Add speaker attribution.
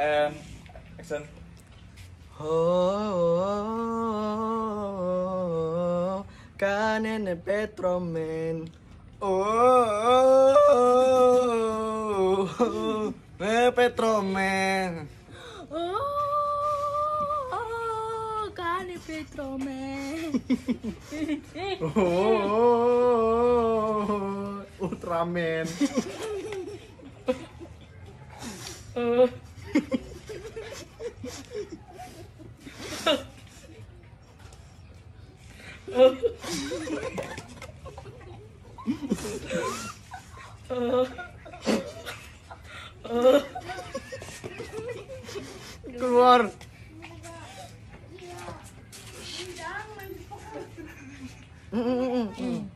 Speaker 1: And action.
Speaker 2: Oh, kanene Petromen. Oh, eh Petromen.
Speaker 3: Oh, Petromen.
Speaker 2: Oh, Ultraman. Eh. keluar Mm-mm-mm.